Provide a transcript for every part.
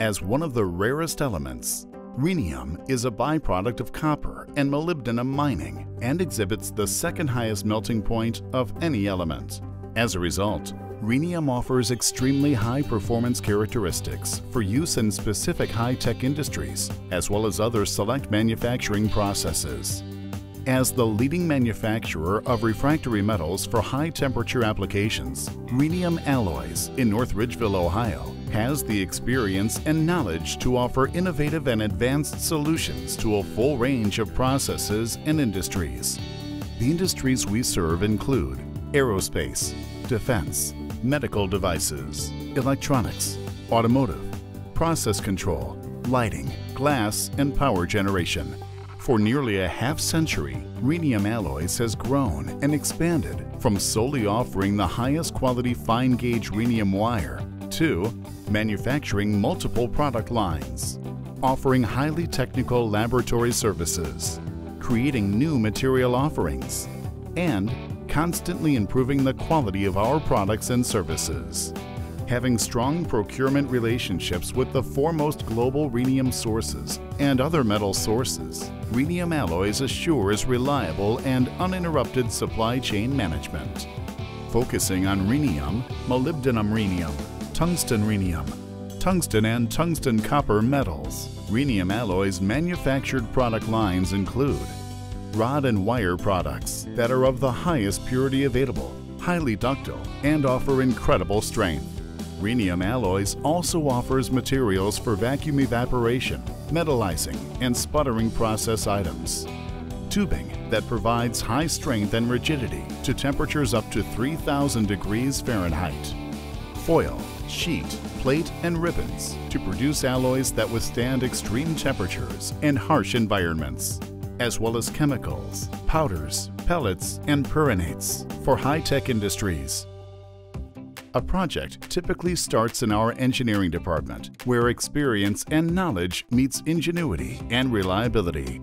As one of the rarest elements, rhenium is a byproduct of copper and molybdenum mining and exhibits the second highest melting point of any element. As a result, rhenium offers extremely high performance characteristics for use in specific high-tech industries, as well as other select manufacturing processes. As the leading manufacturer of refractory metals for high-temperature applications, Rhenium Alloys in North Ridgeville, Ohio, has the experience and knowledge to offer innovative and advanced solutions to a full range of processes and industries. The industries we serve include aerospace, defense, medical devices, electronics, automotive, process control, lighting, glass, and power generation. For nearly a half century, Rhenium Alloys has grown and expanded from solely offering the highest quality fine gauge rhenium wire to manufacturing multiple product lines, offering highly technical laboratory services, creating new material offerings, and constantly improving the quality of our products and services having strong procurement relationships with the foremost global rhenium sources and other metal sources, Rhenium Alloys assures reliable and uninterrupted supply chain management. Focusing on rhenium, molybdenum rhenium, tungsten rhenium, tungsten and tungsten copper metals, Rhenium Alloys manufactured product lines include rod and wire products that are of the highest purity available, highly ductile, and offer incredible strength. Rhenium Alloys also offers materials for vacuum evaporation, metallizing, and sputtering process items. Tubing that provides high strength and rigidity to temperatures up to 3000 degrees Fahrenheit. Foil, sheet, plate, and ribbons to produce alloys that withstand extreme temperatures and harsh environments, as well as chemicals, powders, pellets, and perrhenates for high-tech industries. A project typically starts in our engineering department, where experience and knowledge meets ingenuity and reliability.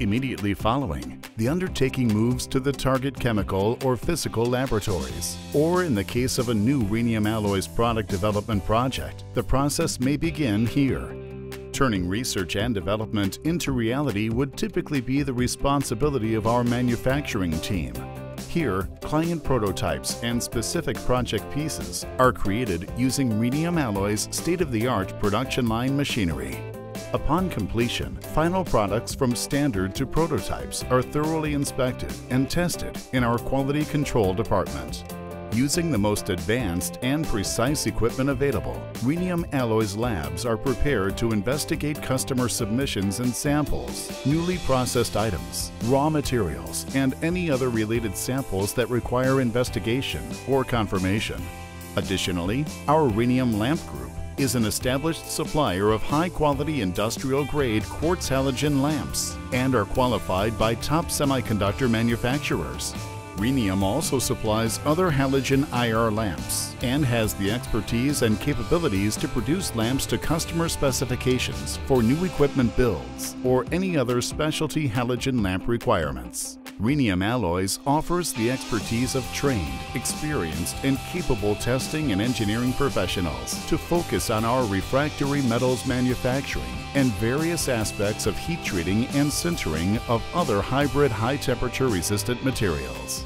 Immediately following, the undertaking moves to the target chemical or physical laboratories. Or in the case of a new rhenium alloys product development project, the process may begin here. Turning research and development into reality would typically be the responsibility of our manufacturing team. Here, client prototypes and specific project pieces are created using Rhenium Alloys state-of-the-art production line machinery. Upon completion, final products from standard to prototypes are thoroughly inspected and tested in our quality control department. Using the most advanced and precise equipment available, Rhenium Alloys labs are prepared to investigate customer submissions and samples, newly processed items, raw materials, and any other related samples that require investigation or confirmation. Additionally, our Rhenium Lamp Group is an established supplier of high-quality industrial-grade quartz halogen lamps and are qualified by top semiconductor manufacturers. Rhenium also supplies other halogen IR lamps and has the expertise and capabilities to produce lamps to customer specifications for new equipment builds or any other specialty halogen lamp requirements. Rhenium Alloys offers the expertise of trained, experienced, and capable testing and engineering professionals to focus on our refractory metals manufacturing and various aspects of heat treating and sintering of other hybrid high temperature resistant materials.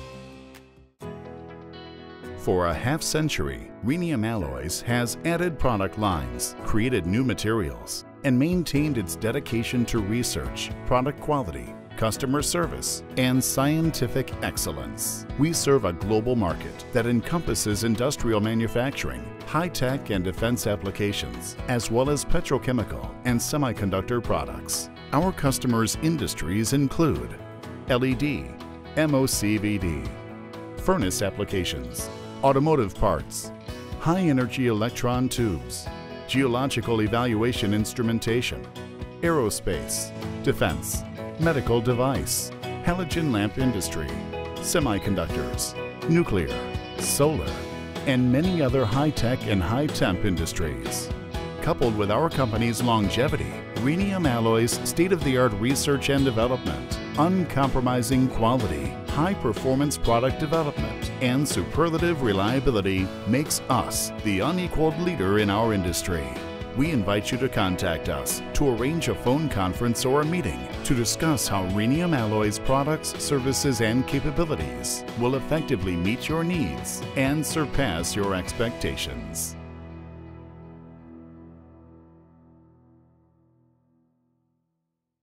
For a half century, Rhenium Alloys has added product lines, created new materials, and maintained its dedication to research, product quality, customer service, and scientific excellence. We serve a global market that encompasses industrial manufacturing, high-tech and defense applications, as well as petrochemical and semiconductor products. Our customers' industries include LED, MOCVD, furnace applications, automotive parts, high-energy electron tubes, geological evaluation instrumentation, aerospace, defense, medical device, halogen lamp industry, semiconductors, nuclear, solar, and many other high-tech and high-temp industries. Coupled with our company's longevity, Rhenium Alloys' state-of-the-art research and development, uncompromising quality, high-performance product development, and superlative reliability makes us the unequaled leader in our industry. We invite you to contact us to arrange a phone conference or a meeting to discuss how Rhenium Alloy's products, services, and capabilities will effectively meet your needs and surpass your expectations.